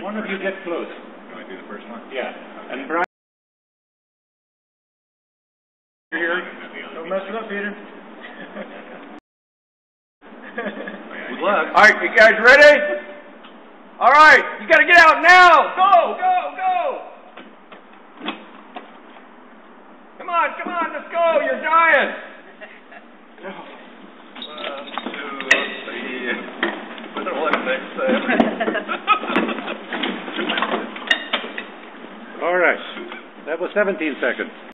One of you get close. Do I do the first one? Yeah. And Brian. Here. Don't mess it up, Peter. Good luck. All right, you guys ready? All right, you got to get out now. Go, go, go. Come on, come on, let's go. You're dying. All right. That was 17 seconds.